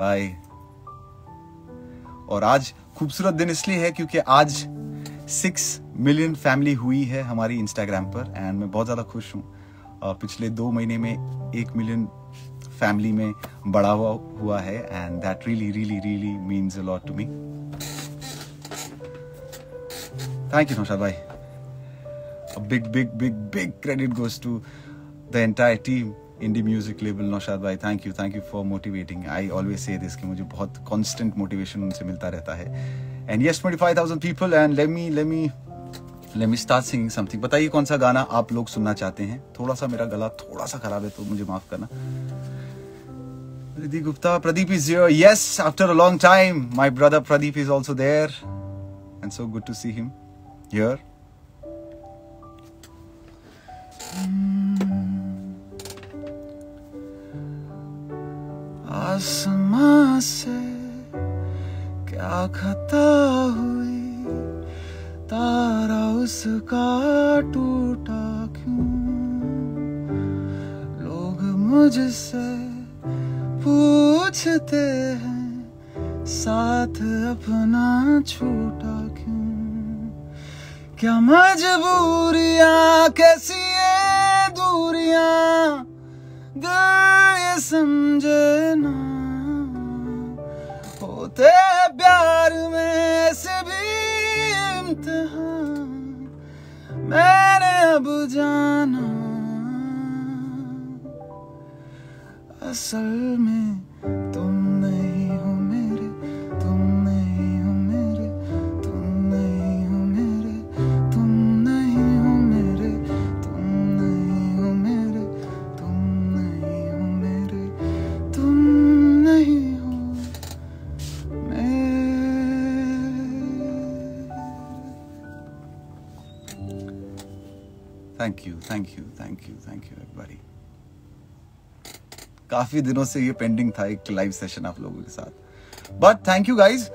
हाय और आज खूबसूरत दिन इसलिए है क्योंकि आज सिक्स मिलियन फैमिली हुई है हमारी इंस्टाग्राम पर एंड मैं बहुत ज़्यादा खुश हूँ। पिछले दो महीने में एक मिलियन फैमिली में बढ़ा हुआ हुआ है and that really really really means a lot to me thank you Naushad भाई। Big big big big credit goes to the entire team indie music label Naushad भाई thank you thank you for motivating I always say this कि मुझे बहुत constant motivation उनसे मिलता रहता है and yes 25000 people and let me let me let me start singing something बताइए कौन सा गाना आप लोग सुनना चाहते हैं थोड़ा सा मेरा गला थोड़ा सा खराब है तो मुझे माफ़ करना Riddhi Gupta, Pradeep is here. Yes, after a long time, my brother Pradeep is also there. And so good to see him here. आसमां से क्या खता हुई? तारा उसका टूटा क्यों? लोग मुझसे पूछते हैं, साथ अपना छूटा क्यों? क्या मजबूरियाँ, कैसी ये दूरियाँ? दिल ये समझे ना होते प्यार में से भी इम्तिहान। मैंने अब जाना। असल में तुम thank you thank you thank you everybody काफ़ी दिनों से ये पेंडिंग था एक लाइव सेशन आप लोगों के साथ। But thank you guys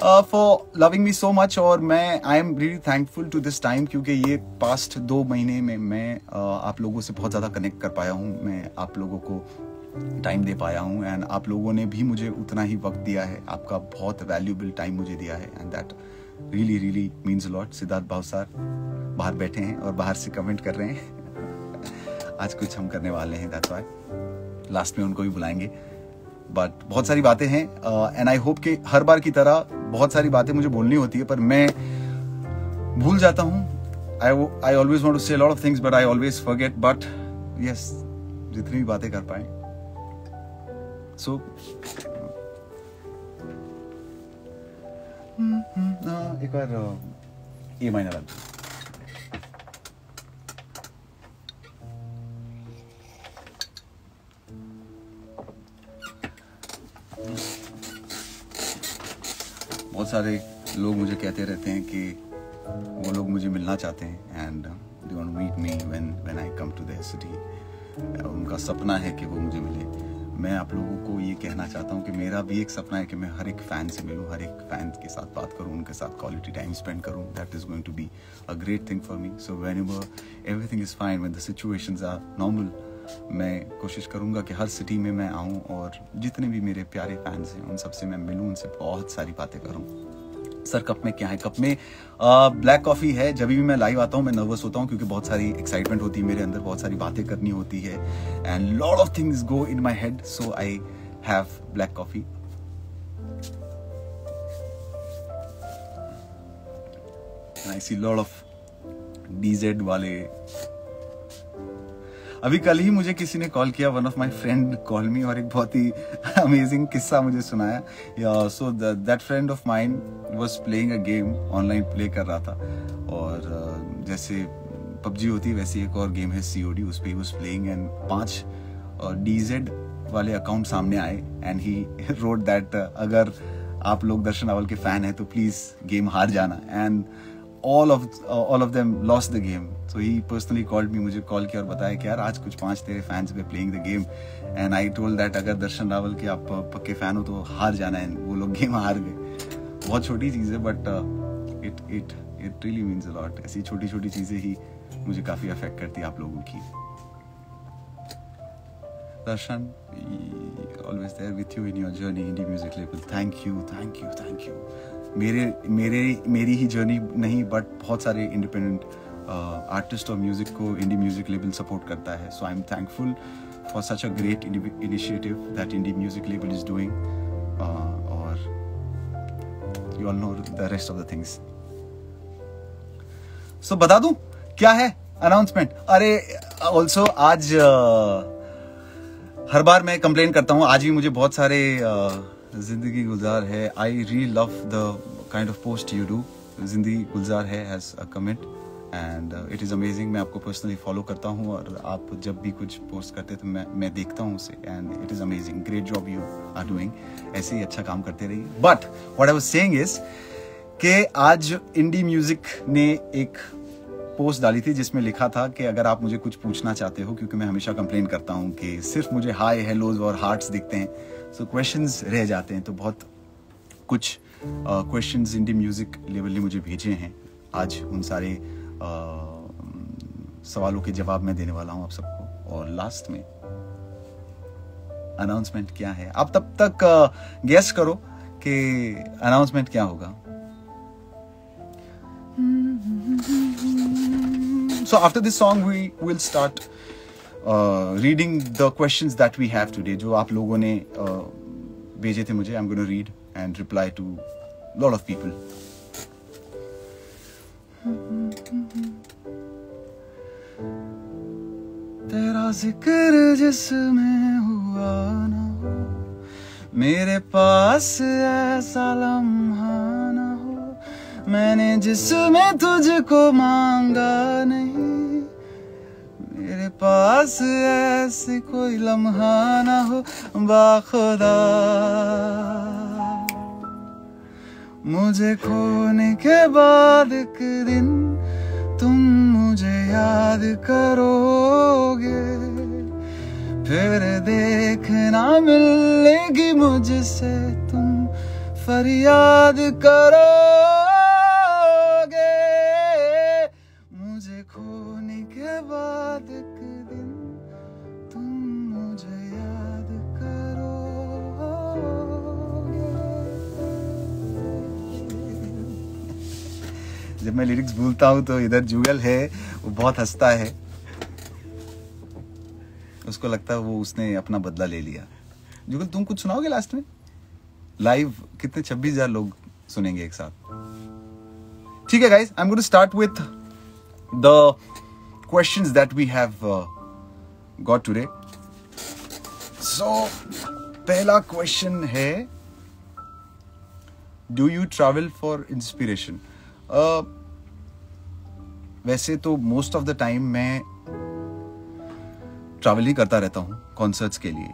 for loving me so much और मैं I am really thankful to this time क्योंकि ये पास्ट दो महीने में मैं uh, आप लोगों से बहुत ज़्यादा कनेक्ट कर पाया हूँ। मैं आप लोगों को टाइम दे पाया हूँ एंड आप लोगों ने भी मुझे उतना ही वक्त दिया है। आपका बहुत वैल्यूबल टाइम मुझे दिया है and that really really means lot Siddharth Bhavsar बाहर बैठे हैं और बाहर से कमेंट कर रहे हैं। आज कुछ हम करने वाले हैं दैट्स वाई लास्ट में उनको भी बुलाएँगे। बट बहुत सारी बातें हैं एंड आई होप कि हर बार की तरह बहुत सारी बातें मुझे बोलनी होती है, पर मैं भूल जाता हूँ। I I always want to say lot of things but I always forget but yes जितनी भी बातें कर पाए। सो एक बार ए माइनर लग बहुत सारे लोग मुझे कहते रहते हैं कि वो लोग मुझे मिलना चाहते हैं and they want meet me when when I come to the city उनका सपना है कि वो मुझे मिले। मैं आप लोगों को ये कहना चाहता हूँ कि मेरा भी एक सपना है कि मैं हर एक फ़ैन से मिलूँ, हर एक फ़ैन के साथ बात करूँ, उनके साथ क्वालिटी टाइम स्पेंड करूँ. That is going to be a great thing for me so when everything is fine when they are normal मैं कोशिश करूँगा कि हर सिटी में मैं आऊँ और जितने भी मेरे प्यारे फैंस हैं, उन सबसे मैं मिलूँ, उनसे बहुत सारी बातें करूँ। सर, कप में क्या है? कप में ब्लैक कॉफ़ी है। जब भी मैं लाइव आता हूँ, मैं नर्वस होता हूँ क्योंकि बहुत सारी एक्साइटमेंट होती है मेरे अंदर, बहुत सारी बातें करनी होती है। And lot of things go in my head so I have black coffee I see lot of DJs वाले अभी कल ही मुझे किसी ने कॉल किया one of my friend call me और एक बहुत ही अमेजिंग किस्सा मुझे सुनाया। So that friend of mine was playing a game online play कर रहा था। और uh, जैसे पबजी होती वैसे एक और गेम है सीओडी उस पर वाज प्लेइंग एंड पाँच डीजेड वाले अकाउंट सामने आए एंड ही रोड दैट अगर आप लोग दर्शन रावल के फ़ैन हैं तो प्लीज़ गेम हार जाना। And of uh, all of them lost the game. So he personally called me मुझे कॉल किया और बताया कि यार आज कुछ पाँच तेरे fans were playing the game and I told that अगर दर्शन रावल के आप पक्के फ़ैन हो तो हार जाना है वो लोग गेम हार गए। बहुत छोटी चीज़ है but it it it really means a lot ऐसी छोटी छोटी चीज़ें ही मुझे काफ़ी अफेक्ट करती है आप लोगों की। Darshan, always there with you in your journey, indie music label. Thank you, thank you, thank you. मेरे मेरे मेरी ही जर्नी नहीं बट बहुत सारे इंडिपेंडेंट आर्टिस्ट और म्यूज़िक को इंडी म्यूज़िक लेबल सपोर्ट करता है. So I am thankful for such a great initiative that Indie Music Label is doing और you all know the rest of the things so बता दूँ क्या है announcement अरे ऑल्सो आज uh, हर बार मैं कंप्लेन करता हूँ आज भी मुझे बहुत सारे uh, ज़िंदगी Gulzar Hai. I re love the kind of post you do Zindagi Gulzar Hai has a comment and it is amazing मैं आपको पर्सनली फॉलो करता हूँ, और आप जब भी कुछ पोस्ट करते तो मैं मैं देखता हूँ उसे and it is amazing great job you are doing ऐसे ही अच्छा काम करते रहिए। But what I was saying is कि आज इंडी म्यूज़िक ने एक पोस्ट डाली थी जिसमें लिखा था कि अगर आप मुझे कुछ पूछना चाहते हो क्योंकि मैं हमेशा कंप्लेन करता हूँ कि सिर्फ़ मुझे हाई हेलोज और हार्ट्स दिखते हैं सो so क्वेश्चंस रह जाते हैं तो बहुत कुछ क्वेश्चंस इंडी म्यूज़िक लेवल ने मुझे भेजे हैं। आज उन सारे uh, सवालों के जवाब मैं देने वाला हूँ आप सबको। और लास्ट में अनाउंसमेंट क्या है? आप तब तक गेस करो कि अनाउंसमेंट क्या होगा। So after this song we will start uh, reading the questions that we have today जो आप लोगों uh, भेजे थे मुझे I'm going to read and reply to a lot of people तेरा ज़िक्र जिसमें हुआ ना हो मेरे पास ऐसा लम्हा हो मैंने जिसमें तुझको मांगा नहीं। मेरे पास ऐसी कोई लम्हा ना हो, बाखुदा। मुझे खोने के बाद एक दिन तुम मुझे याद करोगे। फिर देखना मिलेगी मुझसे तुम फरियाद करोगे मैं लिरिक्स भूलता हूँ तो इधर जुगल है, वो बहुत हंसता है। उसको लगता है वो उसने अपना बदला ले लिया। जुगल तुम कुछ सुनाओगे लास्ट में? लाइव कितने छब्बीस हज़ार लोग सुनेंगे एक साथ। ठीक है guys I am going to start with the questions that we have got today so पहला क्वेश्चन है do you travel for inspiration वैसे तो मोस्ट ऑफ़ द टाइम मैं ट्रैवल ही करता रहता हूँ कॉन्सर्ट्स के लिए।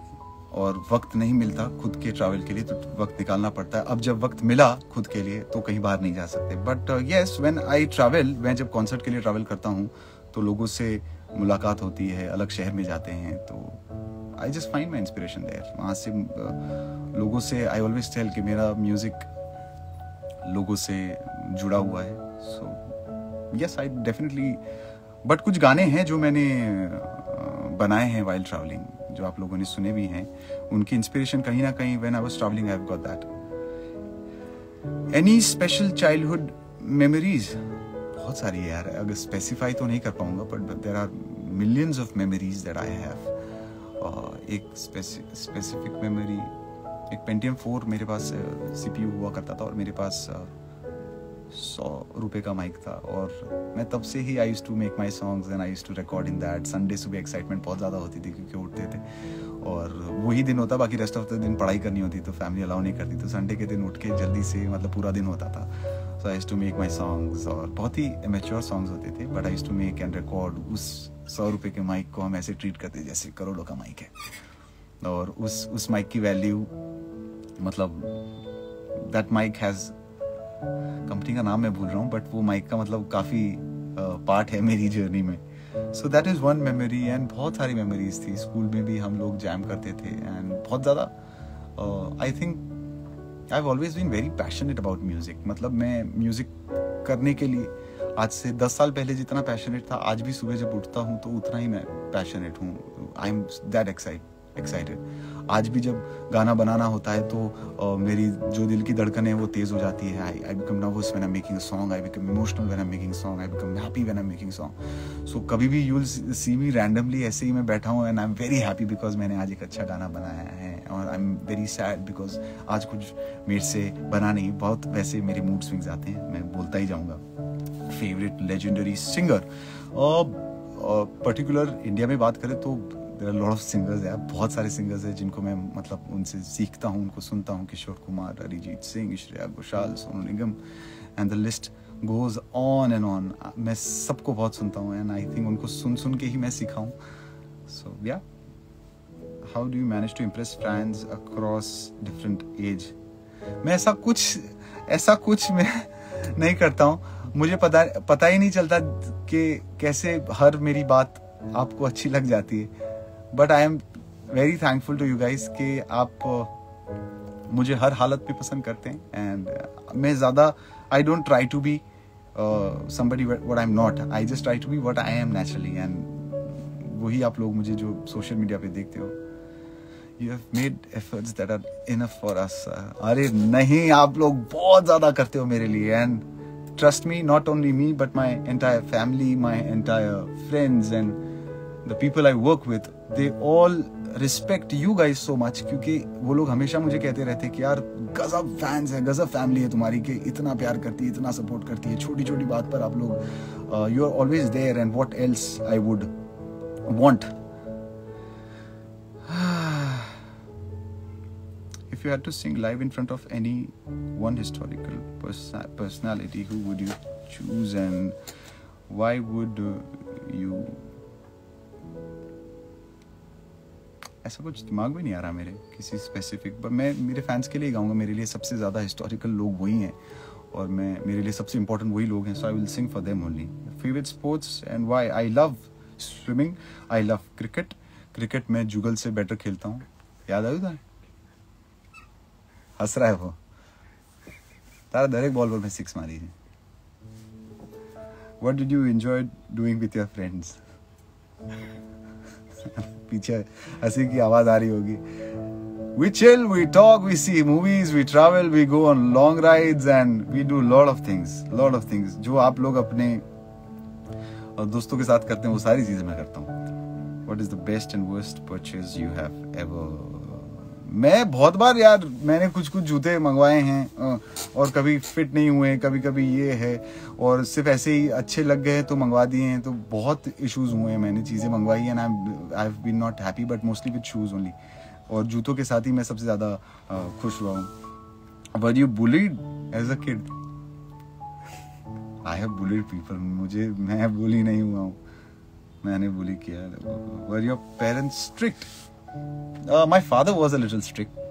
और वक्त नहीं मिलता खुद के ट्रैवल के लिए तो वक्त निकालना पड़ता है। अब जब वक्त मिला खुद के लिए तो कहीं बाहर नहीं जा सकते। But yes when I travel मैं जब कॉन्सर्ट के लिए ट्रैवल करता हूँ तो लोगों से मुलाकात होती है अलग शहर में जाते हैं तो I just find my inspiration there वहाँ से uh, लोगों से आई ऑलवेज टेल कि मेरा म्यूज़िक लोगों से जुड़ा हुआ है। So yes I definitely but कुछ गाने हैं जो मैंने बनाए हैं वाइल्ड ट्रैवलिंग जो आप लोगों ने सुने भी हैं। उनकी इंस्पिरेशन कहीं ना कहीं when I was travelling I have got that any special childhood memories बहुत सारी है यार, अगर स्पेसिफाई तो नहीं कर पाऊँगा but there are millions of memories that I have एक स्पेसिफिक मेमोरी एक पेंटियम फोर मेरे पास सीपीयू हुआ करता था और मेरे पास सौ रुपए का माइक था और मैं तब से ही I use to make my songs and I use to record in that Sunday सुबह एक्साइटमेंट बहुत ज़्यादा होती थी क्योंकि उठते थे और वही दिन होता, बाकी रेस्ट ऑफ़ द दिन पढ़ाई करनी होती तो फैमिली अलाउ नहीं करती तो संडे के दिन उठ के जल्दी से मतलब पूरा दिन होता था। So I to make my songs और बहुत ही मेच्योर सॉन्ग्स होते थे but I to make and record उस सौ रुपये के माइक को हम ऐसे ट्रीट करते जैसे करोड़ों का माइक है। और उस उस माइक की वैल्यू मतलब दैट माइक हैज़ कंपनी का नाम मैं भूल रहा हूँ बट वो माइक का मतलब काफ़ी पार्ट है मेरी जर्नी में। So that is one memory and बहुत सारी मेमोरीज थी। स्कूल में भी हम लोग जैम करते थे एंड बहुत ज़्यादा I think I have always been very passionate about music मतलब मैं म्यूज़िक करने के लिए, आज से दस साल पहले जितना पैशनेट था, आज भी सुबह जब उठता हूँ तो उतना ही मैं पैशनेट हूँ। I am that excite excited आज भी जब गाना बनाना होता है तो मेरी जो दिल की धड़कन है वो तेज हो जाती है। I I become nervous when I making song I become emotional when I making song I become happy when I making song so कभी भी you will see me randomly ऐसे ही मैं बैठा हूँ and I am very happy because मैंने आज एक अच्छा गाना बनाया है। और I am very sad because आज कुछ मेरे से बना नहीं। बहुत वैसे मेरे मूड स्विंग्स आते हैं। मैं बोलता ही जाऊँगा। Favourite legendary singer particular India में बात करें तो there are lot of singers है बहुत सारे सिंगर्स हैं जिनको मैं मतलब उनसे सीखता हूँ, उनको सुनता हूँ, Kishore Kumar, Arijit Singh, Shreya Ghoshal, Sonu Nigam and the list goes on and on मैं सबको बहुत सुनता हूँ एंड आई थिंक उनको सुन सुन के ही मैं सीखा हूँ so yeah how do you manage to impress fans across different age मैं ऐसा कुछ ऐसा कुछ मैं नहीं करता हूँ। मुझे पता पता ही नहीं चलता कि कैसे हर मेरी बात आपको अच्छी लग जाती है। But I am very thankful to you guys कि आप uh, मुझे हर हालत में पसंद करते हैं। एंड uh, मैं ज़्यादा I don't try to be somebody what I am not I just try to be what I am naturally and वही आप लोग मुझे जो सोशल मीडिया पे देखते हो। You have made efforts that are enough for us अरे नहीं आप लोग बहुत ज़्यादा करते हो मेरे लिए। And trust me not only me but my entire family my entire friends and the people i work with they all respect you guys so much क्योंकि वो लोग हमेशा मुझे कहते रहते कि यार गजब फैंस है गजब फैमिली है तुम्हारी कि इतना प्यार करती है इतना सपोर्ट करती है छोटी छोटी बात पर आप लोग you are always there and what else I would want if you had to sing live in front of any one historical pers- personality, who would you choose and why would you ऐसा कुछ दिमाग में नहीं आ रहा मेरे किसी specific पर मैं मेरे फैंस के लिए गाऊँगा, मेरे लिए सबसे ज़्यादा हिस्टोरिकल लोग वही हैं और मैं, मेरे लिए सबसे इंपॉर्टेंट वही लोग हैं so I will sing for them only favourite sports and why I love swimming I love cricket cricket मैं जुगल से बेटर खेलता हूँ। याद आयु था हंस रहा है वो। तारा, दर एक बॉल पर मैं सिक्स मारी है। What did you enjoy doing with your friends पीछे हँसी की आवाज़ आ रही होगी। We chill we talk we see movies we travel we go on long rides and we do lot of things lot of things जो आप लोग अपने और दोस्तों के साथ करते हैं, वो सारी चीज़ें मैं करता हूँ। What is the best and worst purchase you have ever मैं बहुत बार यार, मैंने कुछ कुछ जूते मंगवाए हैं और कभी फिट नहीं हुए कभी कभी ये है, और सिर्फ़ ऐसे ही अच्छे लग गए तो मंगवा दिए हैं तो बहुत इश्यूज़ हुए हैं। मैंने चीज़ें मंगवाई हैं I have been not happy but mostly with shoes only और जूतों के साथ ही मैं सबसे ज़्यादा खुश हुआ हूँ। Were you bullied as a kid I have bullied people मुझे, मैं बुली नहीं हुआ हूँ। मैंने बुली किया were your parents strict my father was a little strict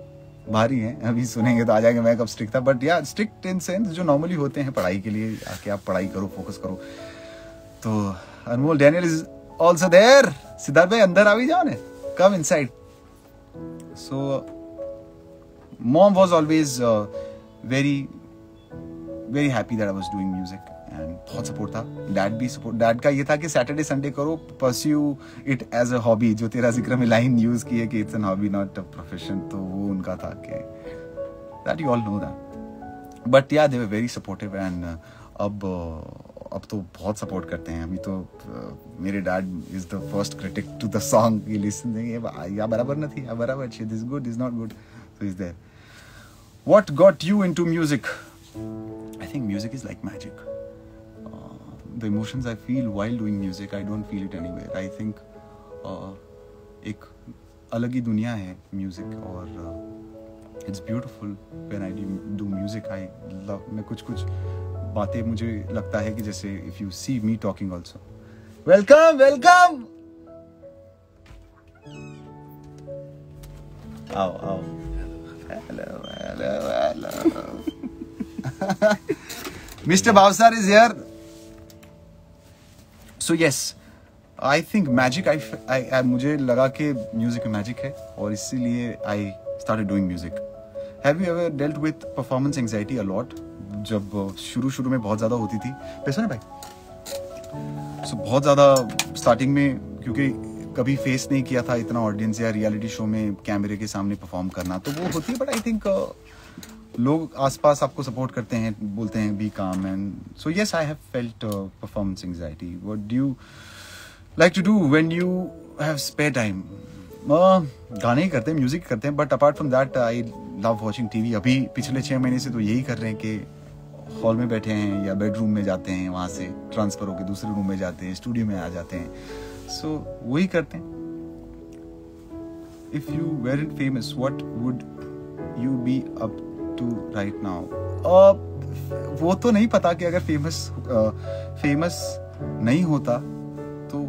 भारी हैं, अभी सुनेंगे तो आ जाएँगे मैं कब स्ट्रिक्ट था। But yeah strict in sense जो नॉर्मली होते हैं पढ़ाई के लिए, आके आप पढ़ाई करो फोकस करो। तो Anmol Daniel is also there Siddharth भाई, अंदर आ भी जाओ ने। Come inside so mom was always very very happy that I was doing music and बहुत सपोर्ट था। डैड भी सपोर्ट डैड का ये था कि सैटरडे संडे करो pursue it as a hobby जो तेरा ज़िक्र में लाइन यूज़ की है कि it's an hobby not a profession तो वो उनका था कि that you all know that but yeah they were very supportive and अब अब तो बहुत सपोर्ट करते हैं। अभी तो uh, मेरे dad is the first critic to the song ये लिसन या बराबर न थी या बराबर अच्छी this good is not good so is there what got you into music? I think music is like magic. The emotions I feel while doing music, I don't feel it anywhere. I think uh, एक अलग ही दुनिया है music और it's beautiful when I do music I love मैं कुछ कुछ बातें मुझे लगता है कि जैसे if you see me talking also welcome welcome आओ आओ। Hello hello hello mister Bhavsar is here so yes I think magic I मुझे लगा कि म्यूज़िक में मैजिक है और इसीलिए I started doing music have you ever dealt with performance anxiety a lot जब शुरू शुरू में बहुत ज़्यादा होती थी। पैसा ना भाई। सो so, बहुत ज़्यादा स्टार्टिंग में क्योंकि कभी फेस नहीं किया था इतना ऑडियंस या रियलिटी शो में कैमरे के सामने परफॉर्म करना तो वो होती है बट आई थिंक लोग आसपास आपको सपोर्ट करते हैं बोलते हैं be calm and so yes I have felt performance anxiety what do you like to do when you have spare time गाने ही करते हैं म्यूज़िक करते हैं but apart from that I love watching TV अभी पिछले छह महीने से तो यही कर रहे हैं कि हॉल में बैठे हैं या बेडरूम में जाते हैं वहाँ से ट्रांसफ़र होकर दूसरे रूम में जाते हैं स्टूडियो में आ जाते हैं। सो so, वही करते हैं। If you were famous what would you be up to right now वो तो नहीं पता कि अगर फ़ेमस फ़ेमस नहीं होता तो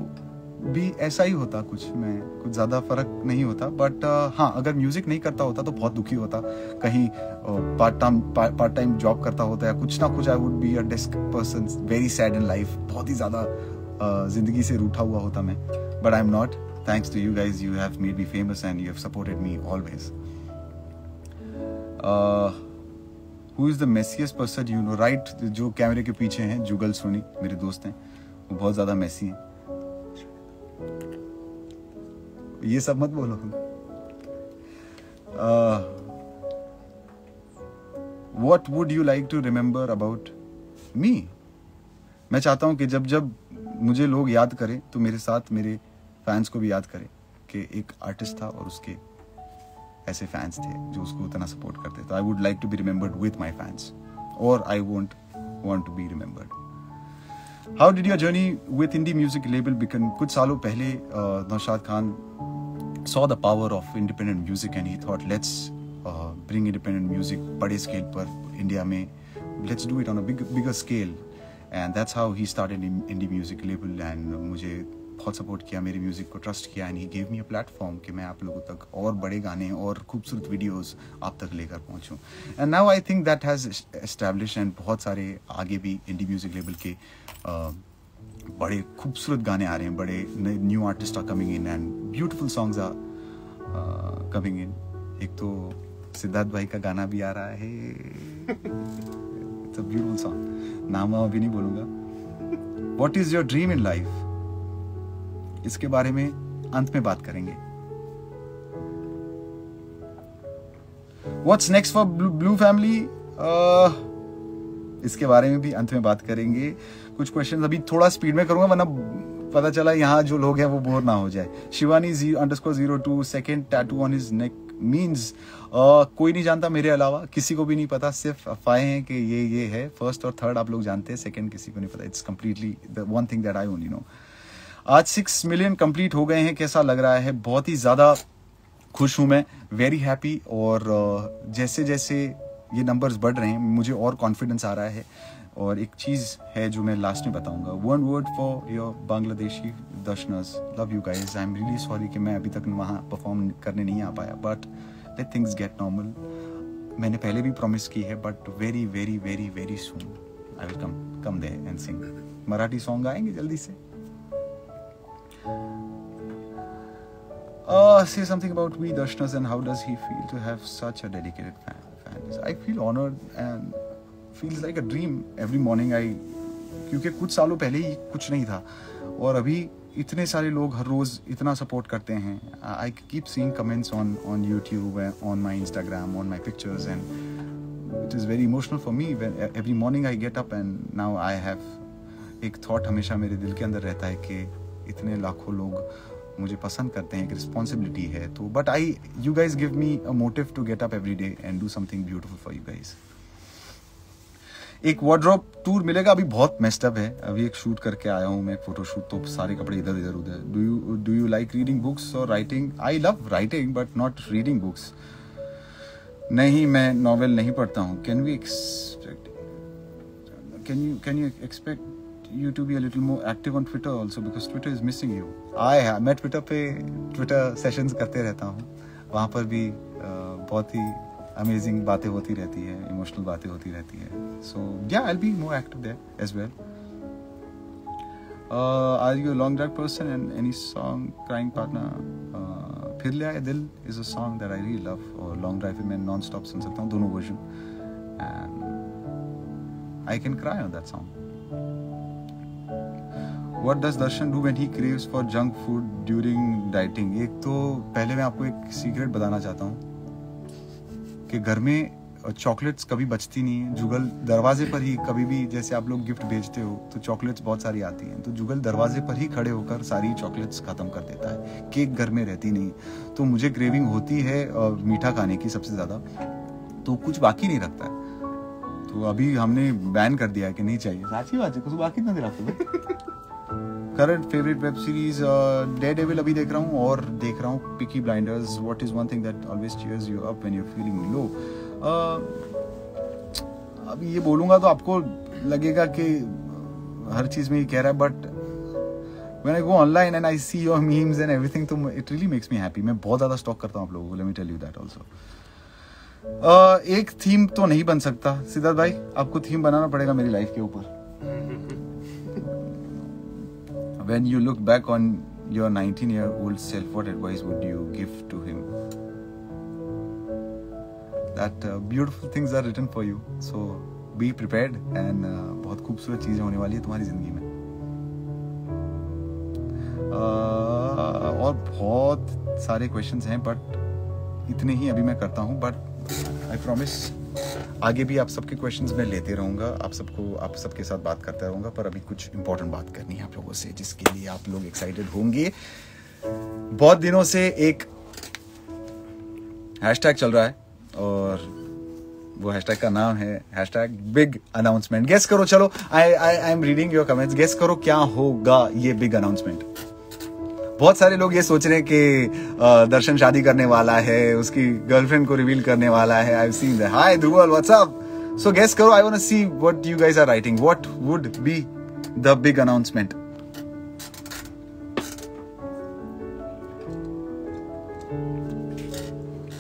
भी ऐसा ही होता कुछ, में, कुछ ज़्यादा फ़र्क नहीं होता। बट हाँ अगर म्यूज़िक नहीं करता होता तो बहुत दुखी होता। कहीं part time part time job करता होता या कुछ ना कुछ I would be a desk person very sad in life बहुत ही ज़्यादा ज़िंदगी से रूठा हुआ होता मैं। But I am not thanks to you guys you have made me famous and you have supported me always who is the messiest person you know right जो कैमरे के पीछे हैं, जुगल सोनी, मेरे दोस्त हैं, वो बहुत ज़्यादा मैसी हैं। ये सब मत बोलो what would you like to remember about me मैं चाहता हूँ कि जब जब मुझे लोग याद करें तो मेरे साथ मेरे फैंस को भी याद करें कि एक आर्टिस्ट था और उसके ऐसे फैंस थे जो उसको उतना सपोर्ट करते तो I would like to be remembered with my fans और I want want to be remembered how did your journey with Indie Music Label begin कुछ सालों पहले Naushad Khan saw the power of independent music and he thought let's bring independent music बड़े scale पर India में। Let's do it on bigger scale and that's how he start Indie Music Label and मुझे बहुत support किया मेरे music को trust किया and he gave me a platform कि मैं आप लोगों तक और बड़े गाने और खूबसूरत वीडियोस आप तक लेकर पहुंचूं। And now I think that has establish and बहुत सारे आगे भी इंडी म्यूज़िक लेवल के uh, बड़े खूबसूरत गाने आ रहे हैं बड़े new artist are coming in and beautiful songs are coming in एक तो सिद्धार्थ भाई का गाना भी आ रहा है। इट्स अ ब्यूटीफुल सॉन्ग नाम अभी नहीं बोलूँगा। What is your dream in life इसके बारे में अंत में बात करेंगे। What's next for blue family इसके बारे में भी अंत में बात करेंगे। कुछ क्वेश्चन अभी थोड़ा स्पीड में करूँगा, वरना पता चला यहाँ जो लोग हैं वो बोर ना हो जाए। Shivani underscore zero two second tattoo on his neck means कोई नहीं जानता मेरे अलावा, किसी को भी नहीं पता, सिर्फ़ अफवाहें हैं कि ये ये है। फ़र्स्ट और थर्ड आप लोग जानते हैं सेकेंड किसी को नहीं पता। It's completely the one thing that I only know आज सिक्स मिलियन कंप्लीट हो गए हैं, कैसा लग रहा है? बहुत ही ज़्यादा खुश हूँ मैं वेरी हैप्पी और जैसे जैसे ये नंबर्स बढ़ रहे हैं, मुझे और कॉन्फिडेंस आ रहा है। और एक चीज़ है जो मैं लास्ट में बताऊँगा। One word for your Bangladeshi दर्शनर्स love you guys I am really sorry कि मैं अभी तक वहाँ परफॉर्म करने नहीं आ पाया but let things get normal मैंने पहले भी प्रॉमिस की है but very very very very soon I will come come there and sing Marathi song आएँगे जल्दी से? Uh, say something about we Darshaners and how does he feel to have such a dedicated fan, fans? I feel honored and feels like a dream every morning I क्योंकि कुछ सालों पहले ही कुछ नहीं था और अभी इतने सारे लोग हर रोज़ इतना सपोर्ट करते हैं I keep seeing comments on on YouTube on my Instagram on my pictures and it is very emotional for me every morning I get up and now I have एक थॉट हमेशा मेरे दिल के अंदर रहता है कि इतने लाखों लोग मुझे पसंद करते हैं, एक रिस्पॉन्सिबिलिटी है तो but I you guys give me a motive to get up every day and do something beautiful for you guys एक वार्ड्रॉप टूर मिलेगा, अभी बहुत मेस्टअप है। अभी एक शूट करके आया हूँ मैं फ़ोटो शूट तो सारे कपड़े इधर इधर, उधर। Do you do you like reading books और writing I love writing but not reading books नहीं, मैं नॉवेल नहीं पढ़ता हूँ। Can we expect can you can you expect you to be a little more active on Twitter also because Twitter is missing you. I मैं Twitter पे Twitter sessions करते रहता हूँ। वहाँ पर भी बहुत ही अमेजिंग बातें होती रहती है इमोशनल बातें होती रहती है। सो या I be more active there as well are you long drive person and any song crying partner फिर लिया दिल is a song that I really love और लॉन्ग ड्राइव में स्टॉप सुन सकता हूँ, दोनों version and I can cry on that song what does Darshan do when he craves for junk food during dieting एक तो पहले मैं आपको एक सीक्रेट बताना चाहता हूँ कि घर में चॉकलेट्स कभी बचती नहीं है। जुगल दरवाजे पर ही कभी भी जैसे आप लोग गिफ्ट भेजते हो तो चॉकलेट्स बहुत सारी आती हैं। तो जुगल दरवाजे पर ही खड़े होकर सारी चॉकलेट्स खत्म कर देता है। केक घर में रहती नहीं। तो मुझे क्रेविंग होती है मीठा खाने की सबसे ज़्यादा। तो कुछ बाकी नहीं रखता है। तो अभी हमने बैन कर दिया कि नहीं चाहिए। साची बात है, कुछ बाकी नहीं रखता। Current favourite web series Daredevil अभी देख रहा हूँ और देख रहा हूँ Peaky Blinders what is one thing that always cheers you up when you feeling low अभी ये बोलूँगा तो आपको लगेगा कि हर चीज़ में ये कह रहा है but when I go online and I see your memes and everything तो it really makes me happy. मैं बहुत ज़्यादा स्टॉक करता हूँ आप लोगों को let me tell you that also. Uh, एक थीम तो नहीं बन सकता। सिद्धार्थ भाई आपको थीम बनाना पड़ेगा मेरी लाइफ के ऊपर। When you look back on your 19 year old self what advice would you give to him that uh, beautiful things are written for you so be prepared and uh, बहुत खूबसूरत चीज़ें होने वाली है तुम्हारी ज़िंदगी में uh, और बहुत सारे क्वेश्चंस हैं बट इतने ही अभी मैं करता हूँ बट आई प्रॉमिस आगे भी आप सबके क्वेश्चंस मैं लेते रहूँगा। आप सबको, आप सबके साथ बात करता रहूँगा, पर अभी कुछ इंपॉर्टेंट बात करनी है आप लोगों से, जिसके लिए आप लोग एक्साइटेड होंगे। बहुत दिनों से एक हैशटैग चल रहा है, और वो हैशटैग का नाम है हैशटैग बिग अनाउंसमेंट गेस करो, चलो I I I am reading your comments guess करो, क्या होगा ये बिग अनाउंसमेंट बहुत सारे लोग ये सोच रहे हैं कि दर्शन शादी करने वाला है उसकी गर्लफ्रेंड को रिवील करने वाला है। I seen hi Dhruval what's up so guess करो I want see what you guys are writing what would be the big announcement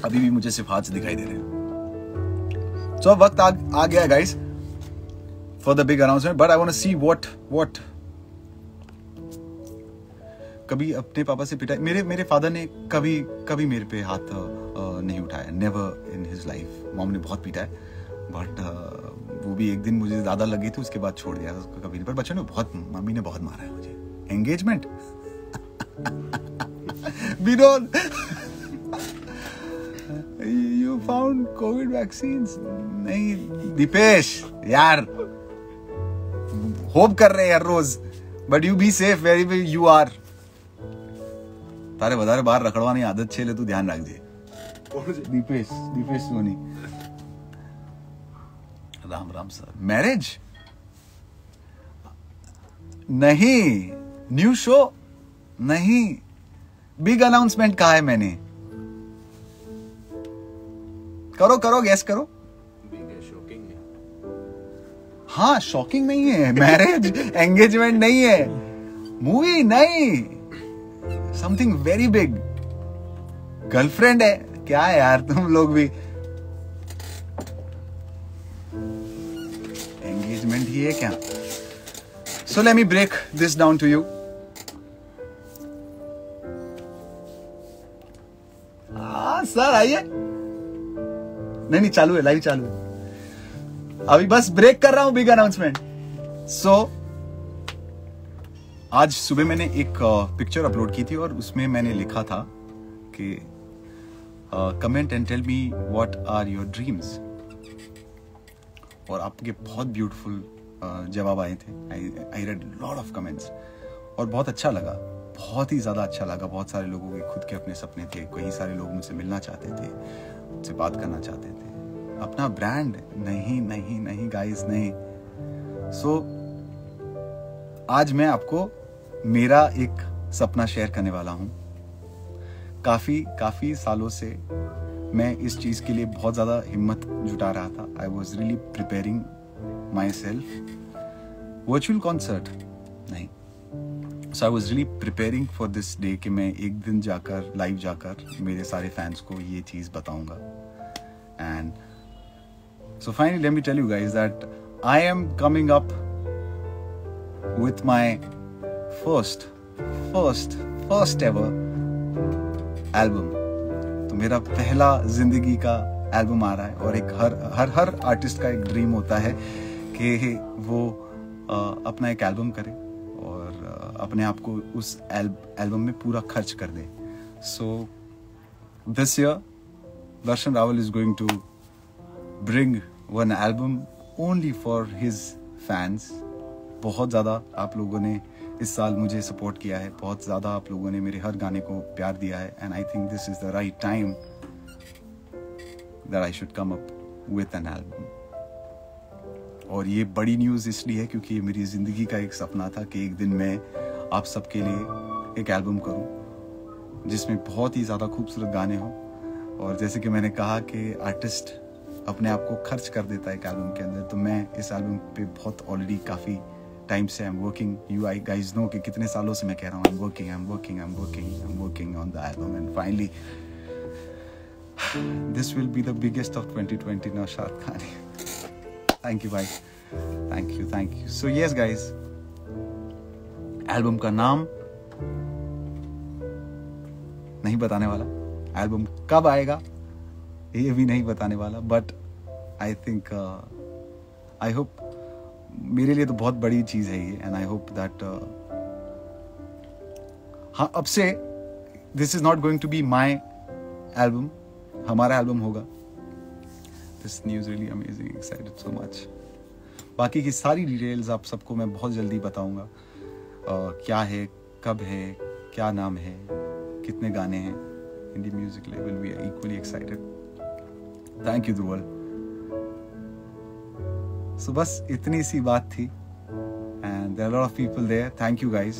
अभी भी मुझे सिर्फ़ हाथ दिखाई दे रहे हैं। सो so, वक्त आ, आ गया guys for the big announcement but I want to see what what कभी अपने पापा से पिटाई, मेरे मेरे फादर ने कभी कभी मेरे पे हाथ नहीं उठाया never in his life mom ने बहुत पीटा है बट वो भी एक दिन मुझे ज़्यादा लगी थी, उसके बाद छोड़ दिया उसको कभी नहीं, पर बच्चों ने बहुत, मम्मी ने बहुत मारा है मुझे। Engagement Vinod! You found covid vaccine नहीं, दीपेश, यार। होप कर रहे हैं हर रोज but you be safe very you are તારે વધારે બહાર રખડવાની આદત છે એટલે તું ધ્યાન રાખજે દીપેશ દીપેશ સોની राम राम सर मैरिज नहीं न्यू शो नहीं बिग अनाउंसमेंट कहा है मैंने करो करो गैस करो हाँ शॉकिंग नहीं है मैरिज एंगेजमेंट नहीं है मूवी नहीं समथिंग वेरी बिग गर्लफ्रेंड है? क्या यार तुम लोग भी? एंगेजमेंट ही है क्या? So let me break this down to you sir, आइए। नहीं नहीं, चालू है लाइव चालू है। अभी बस ब्रेक कर रहा हूँ बिग अनाउंसमेंट सो आज सुबह मैंने एक पिक्चर अपलोड की थी और उसमें मैंने लिखा था कि comment and tell me what are your dreams और आपके बहुत ब्यूटीफुल जवाब आए थे। I read lot of comments और बहुत अच्छा लगा। बहुत ही ज़्यादा अच्छा लगा। बहुत सारे लोगों के खुद के अपने सपने थे। कई सारे लोग मुझसे मिलना चाहते थे मुझसे बात करना चाहते थे। अपना ब्रांड नहीं नहीं नहीं गाइस नहीं। सो so, आज मैं आपको मेरा एक सपना शेयर करने वाला हूँ। काफ़ी काफ़ी सालों से मैं इस चीज़ के लिए बहुत ज़्यादा हिम्मत जुटा रहा था। I was really preparing myself virtual concert नहीं। So I was really preparing for this day कि मैं एक दिन जाकर लाइव जाकर मेरे सारे फैंस को ये चीज़ बताऊँगा। And so finally let me tell you guys that I am coming up with my first first first ever album तो मेरा पहला ज़िंदगी का एल्बम आ रहा है और एक हर हर हर आर्टिस्ट का एक ड्रीम होता है कि वो आ, अपना एक एल्बम करे और आ, अपने आप को उस एल्बम में पूरा खर्च कर दे। So this year Darshan Raval is going to bring one album only for his fans बहुत ज़्यादा आप लोगों ने इस साल मुझे सपोर्ट किया है। बहुत ज़्यादा आप लोगों ने मेरे हर गाने को प्यार दिया है। And I think this is the right time that I should come up with an album और ये बड़ी न्यूज़ इसलिए है क्योंकि ये मेरी ज़िंदगी का एक सपना था कि एक दिन मैं आप सबके लिए एक एल्बम करूँ, जिसमें बहुत ही ज़्यादा खूबसूरत गाने हों। और जैसे कि मैंने कहा कि आर्टिस्ट अपने आप को खर्च कर देता है एक एल्बम के अंदर तो मैं इस एल्बम पे बहुत ऑलरेडी काफ़ी टाइम से I am working you I guys know कि कितने सालों से मैं कह रहा हूँ I am working I am working I am working I am working on the album and finally this will be the biggest of 2020 Naushad Khani. thank you, bhai. Thank you, thank you. So, yes, guys, album का नाम नहीं बताने वाला album कब आएगा ये भी नहीं बताने वाला but I think I hope मेरे लिए तो बहुत बड़ी चीज़ है ये एंड आई होप दैट हाँ अब से this is not going to be my album हमारा एल्बम होगा। This news really amazing excited so much बाकी की सारी डिटेल्स आप सबको मैं बहुत जल्दी बताऊँगा। Uh, क्या है कब है क्या नाम है कितने गाने हैं indie music level we are equally excited thank you Dhruval so बस इतनी सी बात थी। And there of people there thank you guys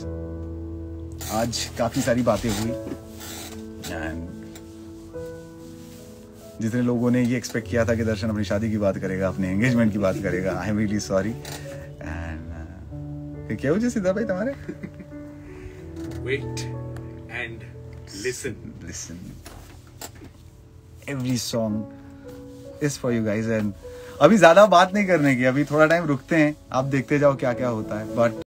आज काफ़ी सारी बातें हुई। एंड जितने लोगों ने ये एक्सपेक्ट किया था कि दर्शन अपनी शादी की बात करेगा अपने एंगेजमेंट की बात करेगा I am really sorry and क्या हो सीधा भाई तुम्हारे? Wait and listen listen every song is for you guys and अभी ज़्यादा बात नहीं करने की, अभी थोड़ा टाइम रुकते हैं, आप देखते जाओ क्या क्या होता है बट